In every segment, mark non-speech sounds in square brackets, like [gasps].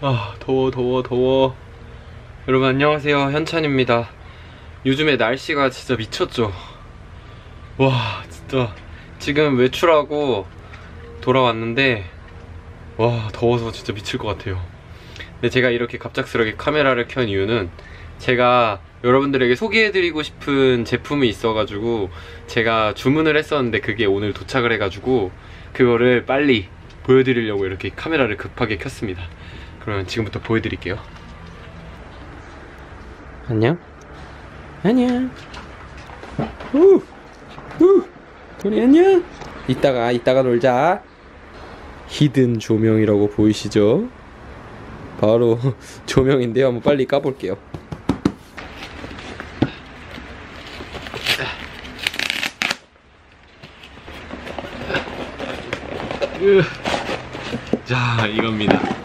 아 더워 더워 더워. 여러분 안녕하세요. 현찬입니다. 요즘에 날씨가 진짜 미쳤죠? 와 진짜. 지금 외출하고 돌아왔는데 와 더워서 진짜 미칠 것 같아요. 근데 제가 이렇게 갑작스럽게 카메라를 켠 이유는 제가 여러분들에게 소개해드리고 싶은 제품이 있어가지고 제가 주문을 했었는데 그게 오늘 도착을 해가지고 그거를 빨리 보여드리려고 이렇게 카메라를 급하게 켰습니다 그러면 지금부터 보여드릴게요. 안녕? 안녕. 우! 우! 우리 안녕. 이따가 이따가 놀자. 히든 조명이라고 보이시죠? 바로 [laughs] 조명인데요. 한번 빨리 까볼게요. 자 이겁니다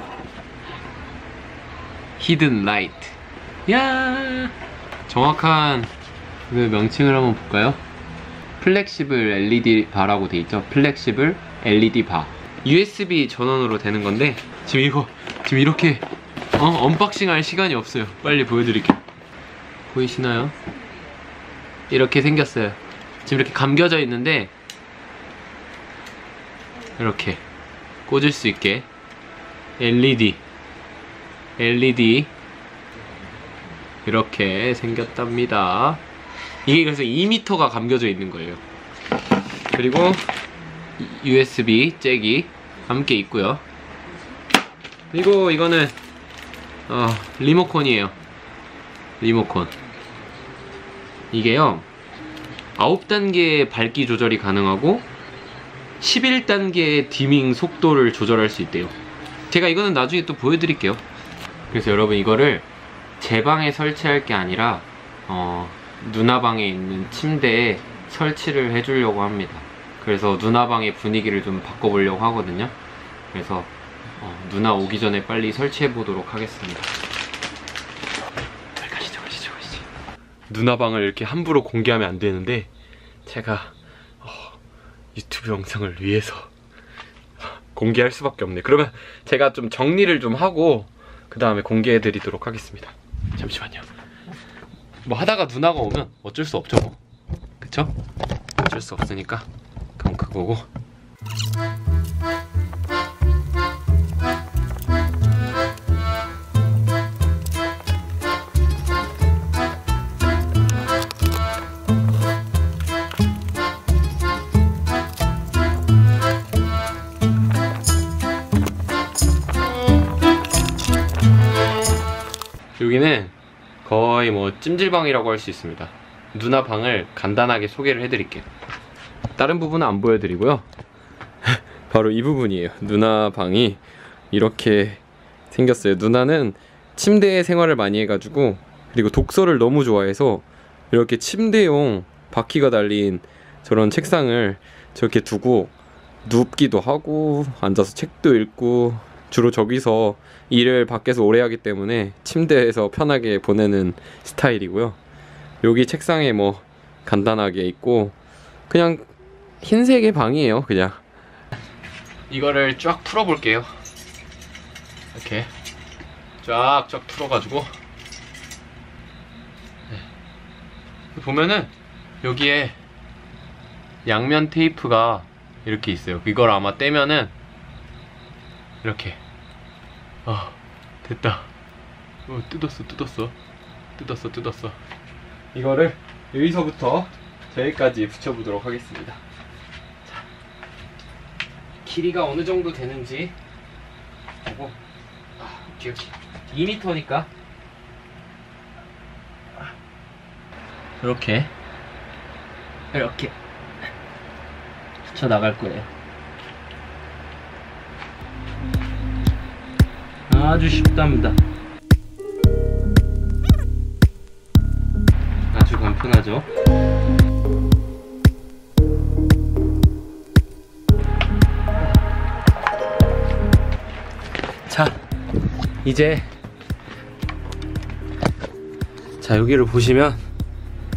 hidden light 야 정확한 그 명칭을 한번 볼까요? 플렉시블 LED 바라고 돼 있죠? flexible LED bar. USB 전원으로 되는 건데 지금 이거 지금 이렇게 어, unboxing 할 시간이 없어요. 빨리 보여드릴게요. 보이시나요? 이렇게 생겼어요. 지금 이렇게 감겨져 있는데 이렇게 꽂을 수 있게 LED LED 이렇게 생겼답니다. 이게 그래서 2m가 감겨져 있는 거예요. 그리고 USB 잭이 함께 있고요. 그리고 이거는 어, 리모컨이에요. 리모컨. 이게요 9단계의 밝기 조절이 가능하고 11단계의 디밍 속도를 조절할 수 있대요. 제가 이거는 나중에 또 보여드릴게요 그래서 여러분 이거를 제 방에 설치할 게 아니라 어, 누나 방에 있는 침대에 설치를 해주려고 합니다. 그래서 누나 방의 분위기를 좀 바꿔보려고 하거든요. 그래서 어, 누나 오기 전에 빨리 설치해 보도록 하겠습니다. 가시죠 가시죠 가시죠. 누나 방을 이렇게 함부로 공개하면 안 되는데 제가 어, 유튜브 영상을 위해서 [laughs] 공개할 수밖에 없네. 그러면 제가 좀 정리를 좀 하고 그 다음에 공개해 드리도록 하겠습니다. 잠시만요. 뭐 하다가 누나가 오면 어쩔 수 없죠 뭐. 그쵸? 어쩔 수 없으니까 그럼 그거고 여기는 거의 뭐 찜질방이라고 할 수 있습니다. 누나 방을 간단하게 소개를 해드릴게요. 다른 부분은 안 보여드리고요. [laughs] 바로 이 부분이에요. 누나 방이 이렇게 생겼어요. 누나는 침대에 생활을 많이 해가지고 그리고 독서를 너무 좋아해서 이렇게 침대용 바퀴가 달린 저런 책상을 저렇게 두고 눕기도 하고 앉아서 책도 읽고 주로 저기서 일을 밖에서 오래 하기 때문에 침대에서 편하게 보내는 스타일이고요. 여기 책상에 뭐 간단하게 있고 그냥 흰색의 방이에요, 그냥. 이거를 쫙 풀어 볼게요. 이렇게 쫙쫙 풀어 가지고 네. 보면은 여기에 양면 테이프가 이렇게 있어요. 이걸 아마 떼면은 이렇게 아 됐다. 어, 뜯었어 뜯었어. 뜯었어 뜯었어. 이거를 여기서부터 저기까지 붙여보도록 하겠습니다. 자, 길이가 어느 정도 되는지 보고 아, 오케이 오케이 2m니까. 이렇게 이렇게 붙여 나갈 거예요 아주 쉽답니다. 아주 간편하죠? 자, 이제 자 여기를 보시면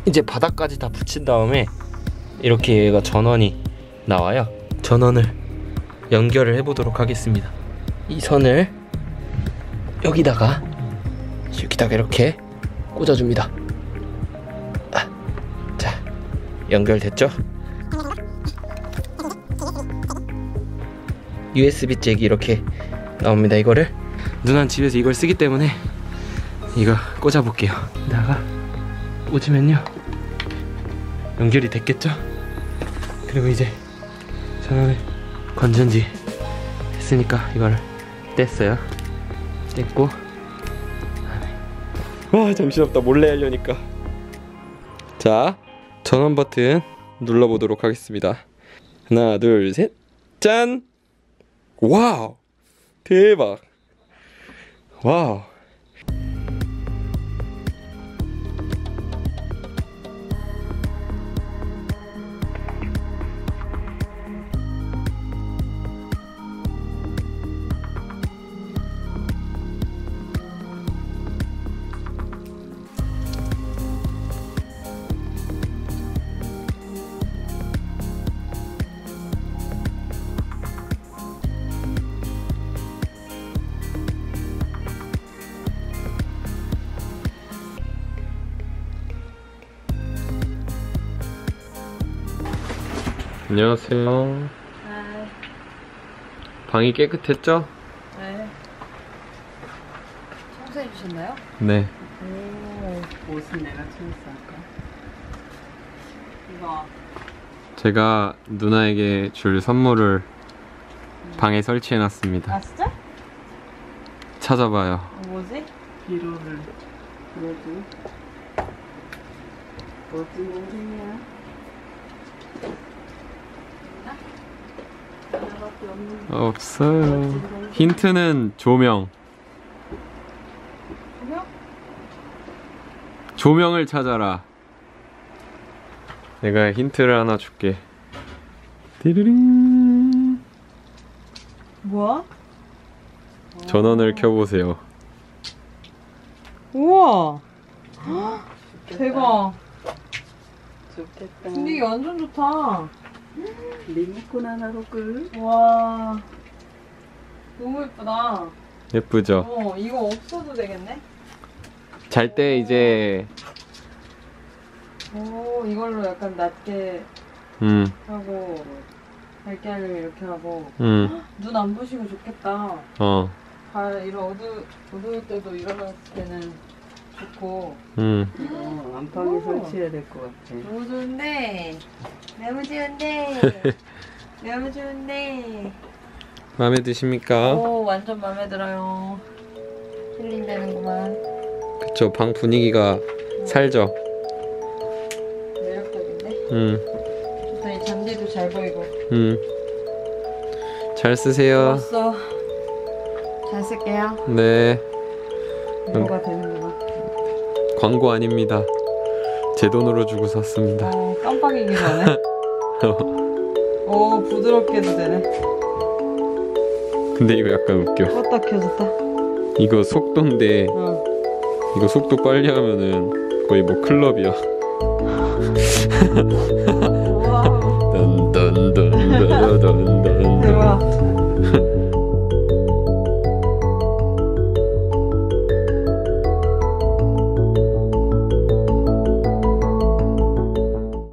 이제 바닥까지 다 붙인 다음에 이렇게 얘가 전원이 나와요. 전원을 연결을 해보도록 하겠습니다. 이 선을 여기다가 여기다가 이렇게 꽂아줍니다. 아, 자 연결됐죠? USB 잭이 이렇게 나옵니다. 이거를 누난 집에서 이걸 쓰기 때문에 이거 꽂아 볼게요. 나가 꽂으면요 연결이 됐겠죠? 그리고 이제 전원을 건전지 했으니까 이걸 뗐어요. 뗐고. 와 정신없다. 몰래 하려니까. 자 전원 버튼 눌러보도록 하겠습니다. 하나 둘 셋. 짠! 와우! 대박! 와우 안녕하세요 네. 방이 깨끗했죠? 네. 청소해 주셨나요? 네 오. 옷은 내가 청소할까? 이거. 제가 누나에게 줄 선물을 방에 설치해 놨습니다 아 진짜? 찾아봐요 이거 뭐지? 비료를 그래도 멋진 동생이야 하나밖에 없어요 힌트는 조명 조명? 조명을 찾아라 내가 힌트를 하나 줄게 디르링 뭐야? 전원을 켜보세요 우와. 헉, [gasps] 대박. 좋겠다 분위기 완전 좋다. 리모컨 하나로 끌 와. 너무 예쁘다. 예쁘죠? 어, 이거 없어도 되겠네? 잘 때 이제 오, 이걸로 약간 낮게 음, 하고, 밝게 하려면 이렇게 하고. 음, [gasps] 눈 안 부시고 좋겠다. 어, 발 이런 어두 어두울 때도 일어났을 때는 좋고. 음. 어, 안방에 오. 설치해야 될 것 같아. 너무 좋은데. 너무 좋은데. [laughs] 너무 좋은데. 마음에 드십니까? 오 완전 마음에 들어요. 힐링되는구만. 그쵸, 방 분위기가 살죠? 매력적인데? 음, 좋다 이 잔디도 잘 보이고. 음. 잘 쓰세요. 좋았어. 잘 쓸게요. 네, 뭐가 되는구나 광고 아닙니다. 제 돈으로 주고 샀습니다. 어 깜빡이기 전에 오 부드럽게도 되네 근데 이거 약간 웃겨. 껐다 켜졌다 이거 속도인데 어. 이거 속도 빨리 하면은 거의 뭐 클럽이야. [laughs]